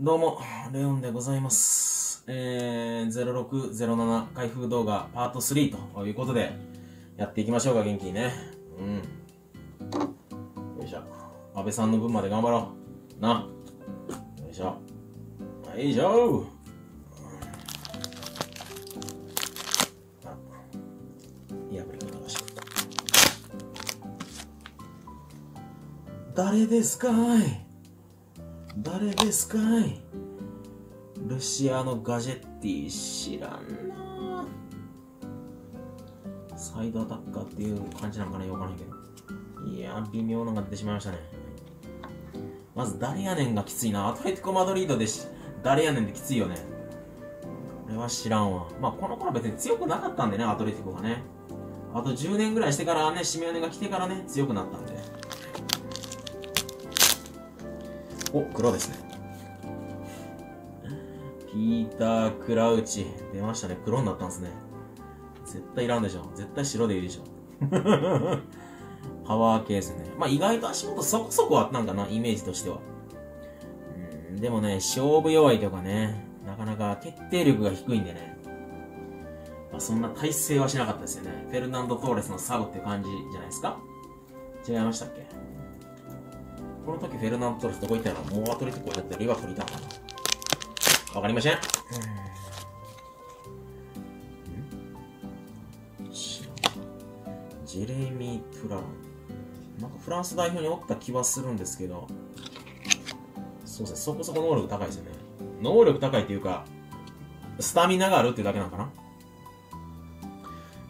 どうも、レオンでございます。えー、0607開封動画パート3ということで、やっていきましょうか、元気にね。うん。よいしょ。安倍さんの分まで頑張ろう。な。よいしょ。はい、以上。あいや、これかし誰ですかい？誰ですかい?ルシアのガジェッティ知らんな。サイドアタッカーっていう感じなんかな?よくわからんけど。いや微妙なのが出てしまいましたね。まず誰やねんがきついな。アトレティコ・マドリードでし誰やねんってきついよね。これは知らんわ。まあこの頃別に強くなかったんでねアトレティコがね。あと10年ぐらいしてからねシメオネが来てからね強くなったんで。お、黒ですね。ピーター・クラウチ。出ましたね。黒になったんですね。絶対いらんでしょ。絶対白でいいでしょ。パワー系ですね。まあ意外と足元そこそこあったんかな、イメージとしては。うん、でもね、勝負弱いとかね、なかなか決定力が低いんでね。まあそんな体勢はしなかったですよね。フェルナンド・トーレスのサブって感じじゃないですか違いましたっけ？この時フェルナン・トーレスどこ行ったのもうアトレティコやってリバプールいたのかなわかりません。ジェレイミー・プラン。なんかフランス代表におった気はするんですけど、そうですね、そこそこ能力高いですよね。能力高いっていうか、スタミナがあるっていうだけなのかな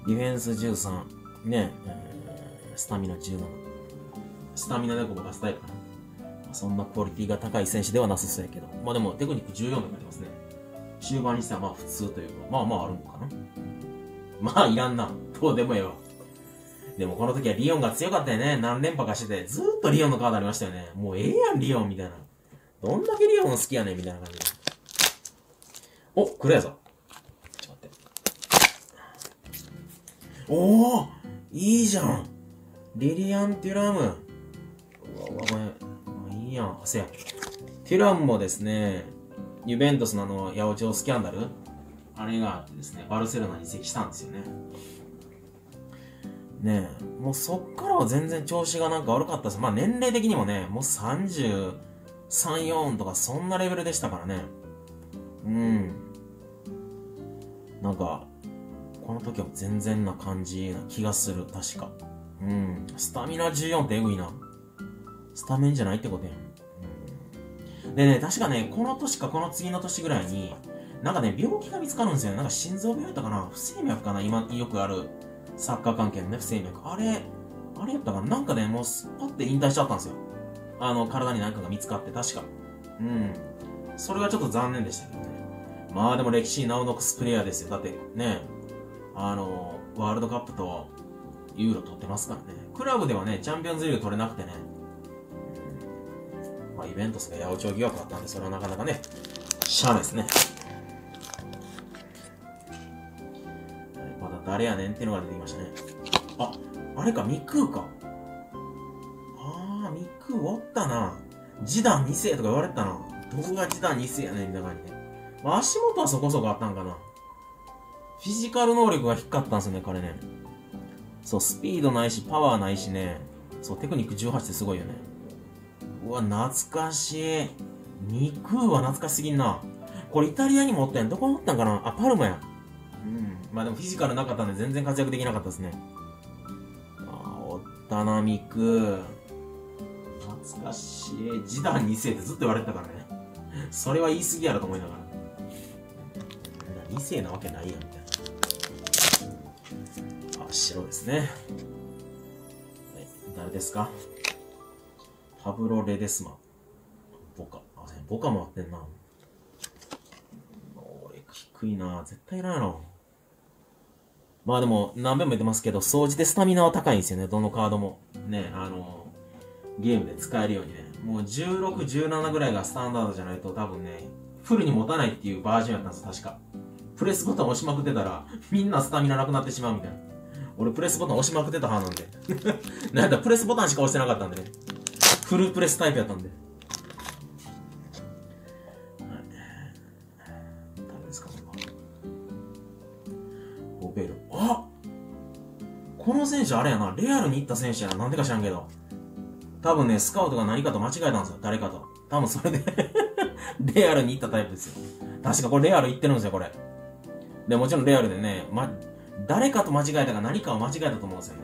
ディフェンス13、ね、えー、スタミナ17。スタミナでごまかすタイプかな。そんなクオリティが高い選手ではなさそうやけど。まあでもテクニック14で書いてますね。終盤にしてはまあ普通というか、まあまああるのかな。まあいらんな。どうでもええわ。でもこの時はリオンが強かったよね。何連覇かしてて、ずっとリオンのカードありましたよね。もうええやん、リオンみたいな。どんだけリオン好きやねんみたいな感じで。お、来るやぞ。ちょっと待って。おおいいじゃんリリアン・テュラム。うわうわ、これ、いいやん。せや。テュラムもですね、ユベントスのあの、八百長スキャンダルあれがあってですね、バルセロナに移籍したんですよね。ねえ、もうそっからは全然調子がなんか悪かったです。まあ年齢的にもね、もう33、4とかそんなレベルでしたからね。うん。なんか、この時は全然な感じな気がする、確か。うん。スタミナ14ってエグいな。スタメンじゃないってことやん。でね、確かね、この年かこの次の年ぐらいに、なんかね、病気が見つかるんですよね。なんか心臓病やったかな不整脈かな今、よくあるサッカー関係のね、不整脈。あれ、あれやったかななんかね、もうスパって引退しちゃったんですよ。あの、体に何かが見つかって、確か。うん。それがちょっと残念でしたけどね。まあでも歴史に名を残すプレイヤーですよ。だってね、あの、ワールドカップとユーロ取ってますからね。クラブではね、チャンピオンズリーグ取れなくてね。あイベントスが八百長疑惑だったんで、それはなかなかね、しゃあないですね。まだ誰やねんっていうのが出てきましたね。あ、あれか、ミクーか。あー、ミクーおったな。ジダン2世とか言われたな。どこがジダン2世やねんみたいな感じで。まあ、足元はそこそこあったんかな。フィジカル能力が低かったんですよね、彼ね。そう、スピードないし、パワーないしね。そう、テクニック18ってすごいよね。うわ、懐かしい。ミクーは懐かしすぎんな。これイタリアにもおったやん。どこにおったんかな？あ、パルマや。うん。まあでもフィジカルなかったんで全然活躍できなかったですね。あー、おったな、ミク。懐かしい。ジダン2世ってずっと言われてたからね。それは言い過ぎやろと思いながら。2世なわけないやん、みたいな。あ、白ですね。はい。誰ですか？パブロ・レデスマ。ボカ。あ、ボカもあってんな。能力低いな絶対いらんやろ。まあでも、何遍も言ってますけど、掃除でスタミナは高いんですよね、どのカードも。ね、あの、ゲームで使えるようにね。もう16、17ぐらいがスタンダードじゃないと多分ね、フルに持たないっていうバージョンやったんです、確か。プレスボタン押しまくってたら、みんなスタミナなくなってしまうみたいな。俺プレスボタン押しまくってた派なんで。なんだ、プレスボタンしか押してなかったんでね。フルプレスタイプやったんで。あこの選手あれやな、レアルに行った選手やな、なんでか知らんけど。多分ね、スカウトが何かと間違えたんですよ、誰かと。多分それで レアルに行ったタイプですよ。確かこれレアル行ってるんですよ、これ。で、もちろんレアルでね、ま、誰かと間違えたか何かを間違えたと思うんですよね。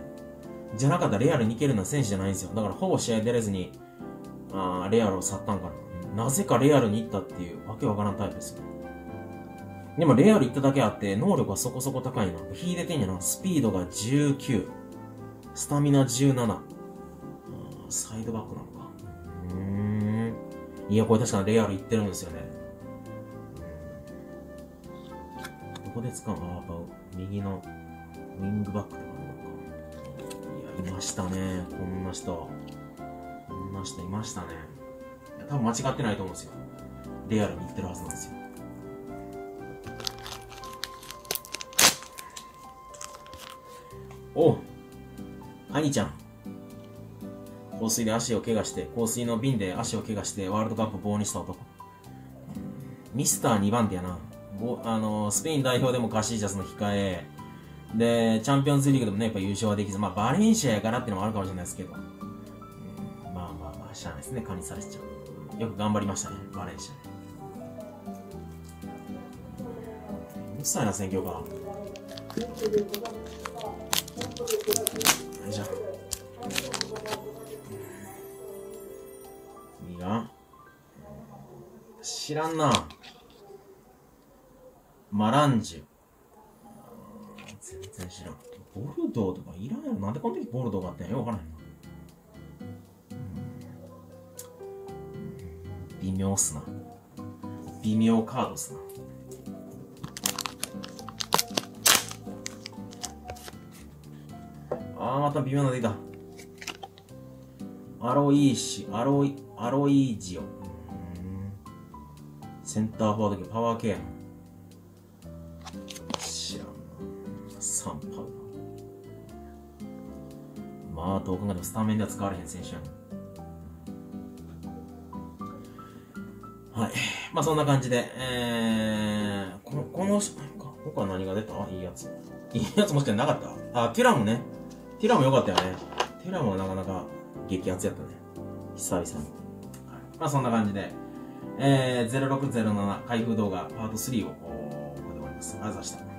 じゃなかったらレアルに行けるような選手じゃないんですよ。だからほぼ試合出れずに、あレアルを去ったんかな。なぜかレアルに行ったっていう、わけわからんタイプですよ。でもレアル行っただけあって、能力はそこそこ高いな。秀でててんやな。スピードが19。スタミナ17。サイドバックなのか。うーん。いや、これ確かにレアル行ってるんですよね。どこで使うの？あ、やっぱ右のウィングバックとか。い、ましたね。こんな人。こんな人いましたね。多分間違ってないと思うんですよ。レアルに行ってるはずなんですよ。おう、兄ちゃん。香水で足を怪我して、香水の瓶で足を怪我して、ワールドカップ棒にした男。ミスター2番手やな。あの、スペイン代表でもカシージャスの控え、で、チャンピオンズリーグでもね、やっぱ優勝はできず、まあ、バレンシアやからっていうのもあるかもしれないですけど、うん、まあまあまあ、しゃあないですね、加にされちゃう。よく頑張りましたね、バレンシア。うっさいな、選挙か。よいしょ。いいな。知らんな。マランジュ。然知らん。ボルドーとかいらんやろ。なんでこの時ボルドーがあったんやよわからんな。微妙っすな。微妙カードっすな。あー、また微妙な出た。アロイーシ、アロイ、アロイージオ。センターフォワードパワーケア。サンパウまあ、どう考えてもスタメンでは使われへん選手やんはい。まあ、そんな感じで、えー、この、この、他何が出た？いいやつ。いいやつもしかなかった？あ、ティラムね。ティラム良かったよね。ティラムはなかなか激アツやったね。久々に。はい、まあ、そんな感じで、えー、0607開封動画パート3を、ここで終わります。ありがとうございました。